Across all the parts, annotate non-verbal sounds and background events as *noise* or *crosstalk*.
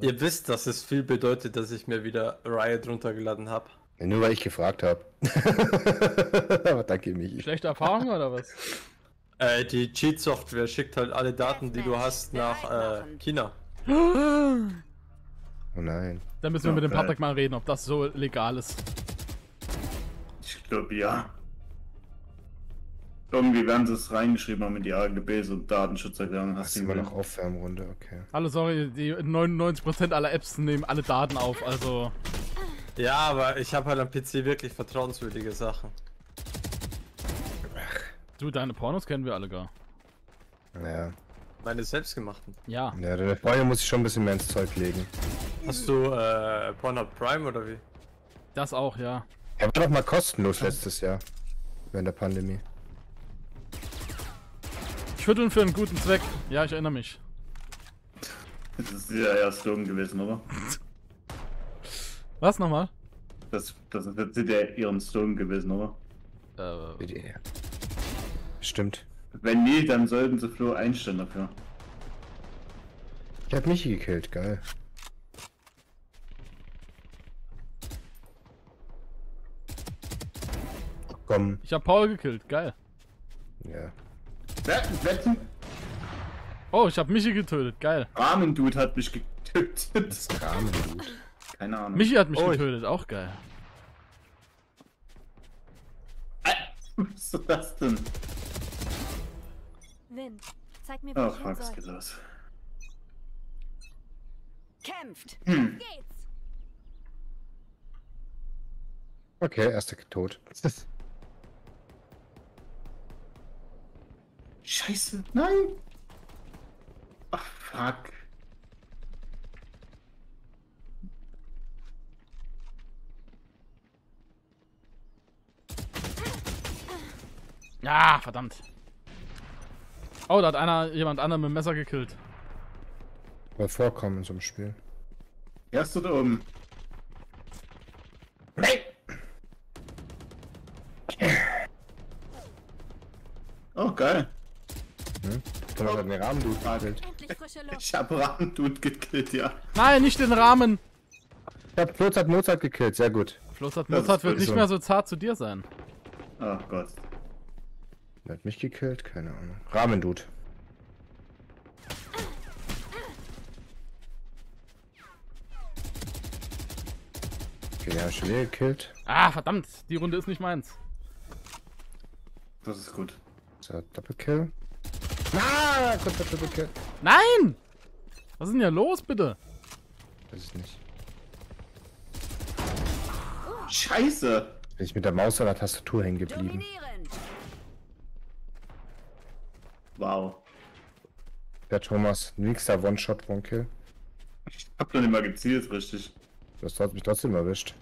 Ihr wisst, dass es viel bedeutet, dass ich mir wieder Riot runtergeladen habe. Ja, nur weil ich gefragt habe. *laughs* Aber danke, Michi. Schlechte Erfahrung oder was? *laughs* Äh, die Cheat-Software schickt halt alle Daten, die du hast, nach äh, China. *gasps* Oh nein. Dann müssen wir mit dem. Patrick mal reden, ob das so legal ist. Ich glaube ja. Irgendwie werden sie es reingeschrieben haben in die AGBs und Datenschutzerklärung. Hast du immer noch Aufwärmrunde, okay. Hallo, sorry, die 99% aller Apps nehmen alle Daten auf, also. Ja, aber ich habe halt am PC wirklich vertrauenswürdige Sachen. Du, deine Pornos kennen wir alle gar. Naja. Meine selbstgemachten. Ja. Ja, deine Freundin muss ich schon ein bisschen mehr ins Zeug legen. Hast du äh, Pornhub Prime oder wie? Das auch, ja. Er war doch mal kostenlos letztes Jahr. Während der Pandemie. Schütteln für einen guten Zweck. Ja, ich erinnere mich. Das ist ja erst Slogan gewesen, oder? Was nochmal? Das, das ist jetzt ja ihren Slogan gewesen, oder? Äh, BDR. Stimmt. Wenn nie, dann sollten sie Flo einstellen dafür. Ich hab Michi gekillt, geil. Komm, ich hab Paul gekillt, geil. ja. Wetten, wetten? Oh, ich hab Michi getötet, geil. Ramen-Dude hat mich getötet. Das Rahmen, Dude. Keine Ahnung. Michi hat mich Oh, getötet, auch geil. Äh, *laughs* Was ist das denn? Wind, zeig mir, wo Oh fuck, es geht los. Kämpft! Hm. Geht's! Okay, erster tot. *laughs* Scheiße, nein! Ach fuck. Ja, verdammt. Oh, da hat einer jemand anderen mit dem Messer gekillt. Mal vorkommen in so einem Spiel. Erst oder oben? Nein! Oh, geil. Thomas hat den Rahmen, Dude, gekillt. Ich hab Ramen-Dude gekillt, ja. Nein, nicht den Rahmen! Ich hab Mozart Mozart gekillt, sehr gut. Flossart Das Mozart wird nicht so. mehr so zart zu dir sein. Oh Gott. Wer hat mich gekillt? Keine Ahnung. Rahmen, Dude. Okay, hab ich schon wieder gekillt. Ah, verdammt, die Runde ist nicht meins. Das ist gut. So, Doppelkill. Ah. Nein! Was ist denn hier los, bitte? Das ist nicht. Scheiße! Bin ich mit der Maus an der Tastatur hängen geblieben. Wow. Der Thomas, nächster One-Shot, One-Kill. Ich hab noch nicht mal gezielt, richtig. Du hast trotzdem- mich trotzdem erwischt.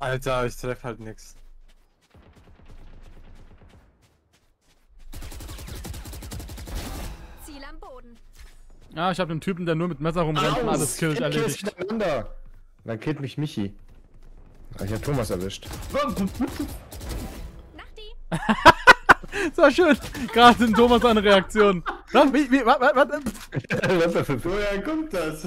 Alter, ich treffe halt nix. Ja, ich habe den Typen, der nur mit Messer rumrennt und alles killt, erledigt. Dann killt mich Michi. Ah, Ich hab Thomas erwischt. *laughs* Das war schön. Gerade in Thomas seine Reaktion. Was? Wie, wie, was, was, was? Woher kommt das?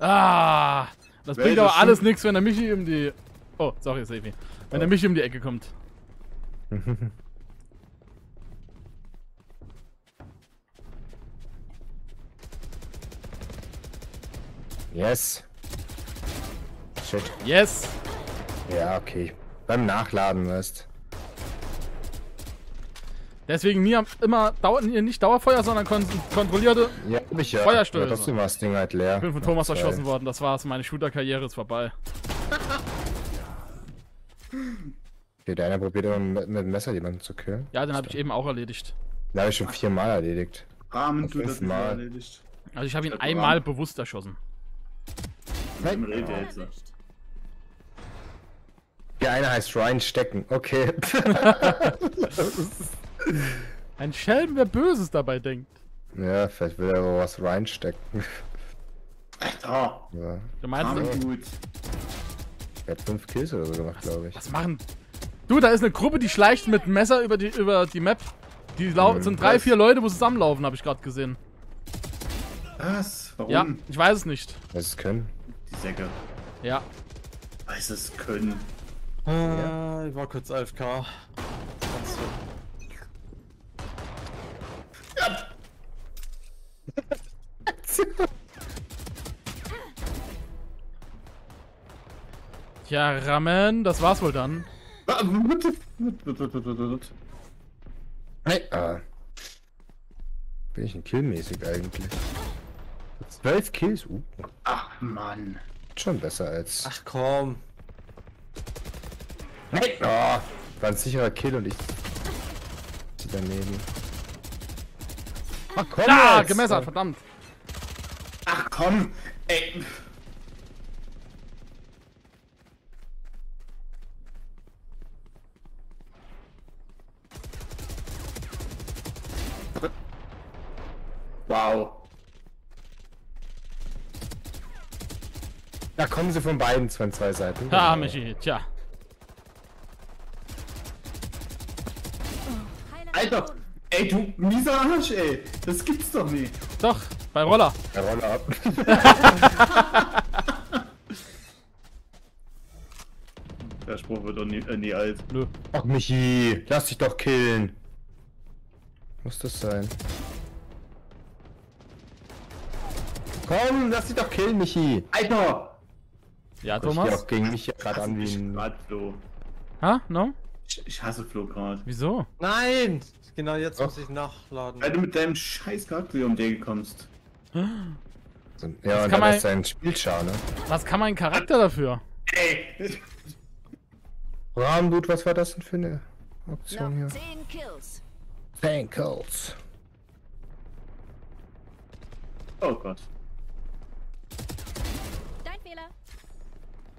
Ah, das Wer bringt aber alles nichts, wenn der Michi um die... Oh, sorry, Sefi. Wenn der Michi um die Ecke kommt. *laughs* Yes. Shit. Yes! Ja, okay. Beim Nachladen, weißt Deswegen nie, immer Dauer, nicht Dauerfeuer, sondern kon kontrollierte. Ja, ja. Feuerstöße. Aber trotzdem war das Ding halt leer. Ich bin von Thomas erschossen worden. Das war's. Meine Shooter-Karriere ist vorbei. *laughs* Okay, der eine probiert immer mit, mit dem Messer jemanden zu killen. Ja, den habe ich eben auch erledigt. Den habe ich schon viermal erledigt. Hat mich Fünfmal. erledigt. Also ich habe ihn hab einmal Rahmen. bewusst erschossen. Nein. Red jetzt. Erwischt. Der eine heißt Ryan Stecken. Okay. *laughs* Ein Schelm, wer Böses dabei denkt. ja, vielleicht will er aber was reinstecken. Alter! Ja. Du meinst, Ramen-Dude. Er hat fünf Kills oder so gemacht, glaube ich. was machen... Du, da ist eine Gruppe, die schleicht mit Messer über die, über die Map. Die lau Hm, sind drei, vier Leute, wo zusammenlaufen, habe ich gerade gesehen. Was? Warum? Ja, ich weiß es nicht. Was es können. Säcke. Ja. Weiß es können. Ah, ich war kurz AFK. Kannst du. Tja, Ramen, das war's wohl dann. Ah. Hey, ah. Bin ich ein killmäßig eigentlich? Zwölf Kills? Uh, Ach, Mann. schon besser als. Ach komm. Hey! Oh, war ein sicherer Kill und ich. Sie daneben. Ach komm! Ah, jetzt! gemessert, verdammt. Ach komm. Ey. Wow. Da kommen sie von beiden von zwei Seiten. Ha, Genau. Michi, tja. Alter. Ey, du mieser Arsch, ey. Das gibt's doch nicht. Doch, bei Roller. Der Roller ab. *laughs* Der Spruch wird doch nie, äh, nie alt. Nö. Ach, Michi, lass dich doch killen. Muss das sein? Komm, lass dich doch killen, Michi. Alter! Ja, Ich geh Thomas? auch gegen mich gerade an wie ich ein... Flo. Ha, no? Ich, ich hasse Flo gerade. Wieso? Nein! Genau jetzt Doch. muss ich nachladen. Weil du mit deinem scheiß Charakter um die Ecke kommst. Ja, und kann dann man- ist sein Spielschar, ne? Was kann mein Charakter dafür? Ey! *laughs* Rahmenblut, was war das denn für eine Option hier? Noch 10 Kills. Thankles. Oh Gott.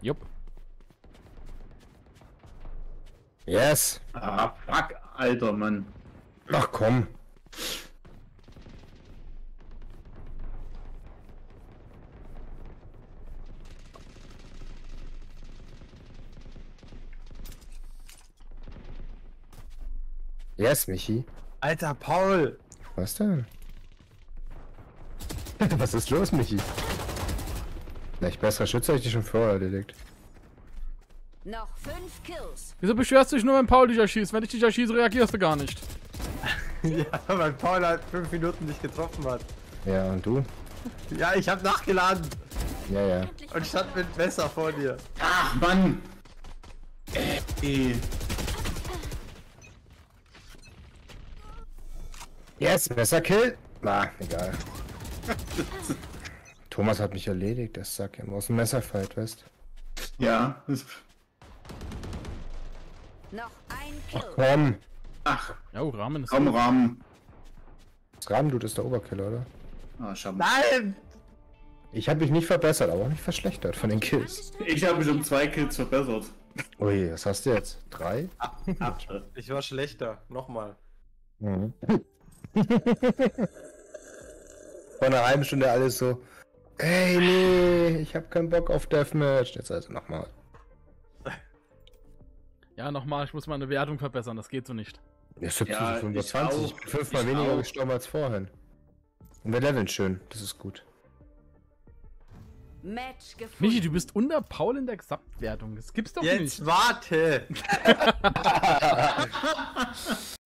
Jupp. Yes. Ah, fuck, alter Mann. Ach komm. Yes, Michi. Alter Paul! Was denn? *laughs* Was ist los, Michi? Na, ich besserer Schütze hab ich dich schon vorher erledigt. Noch 5 Kills. Wieso beschwerst du dich nur, wenn Paul dich erschießt? Wenn ich dich erschieße, reagierst du gar nicht. *laughs* ja, weil Paul halt fünf Minuten nicht getroffen hat. Ja, und du? Ja, ich hab nachgeladen Ja, ja. Und stand mit Messer vor dir. Ach, Mann! Ey. Yes, Messerkill? Na, egal. *laughs* Thomas hat mich erledigt, das Sack immer aus dem Messerfight, weißt Ja. das- Noch ein Kill. Komm. Ach, Ja, oh, Rahmen ist. komm, Rahmen. Das Rahmenblut ist der Oberkiller, oder? Ah, schade. Nein! Ich habe mich nicht verbessert, aber auch nicht verschlechtert von den Kills. Ich habe mich um zwei Kills verbessert. Ui, was hast du jetzt? Drei? Ach, äh, Ich war schlechter. Nochmal. Mhm. *laughs* Vor einer halben Stunde alles so. Ey, nee, ich hab keinen Bock auf Deathmatch. Jetzt also nochmal. *laughs* Ja, nochmal, ich muss meine Wertung verbessern, das geht so nicht. Ja, 70 Ja, zu ich 25. auch. Ich bin fünfmal Ich weniger auch. gestorben als vorhin. Und wir leveln schön, das ist gut. Match gefunden. Michi, du bist unter Paul in der Gesamtwertung. Das gibt's doch Jetzt nicht. warte! *laughs* *laughs*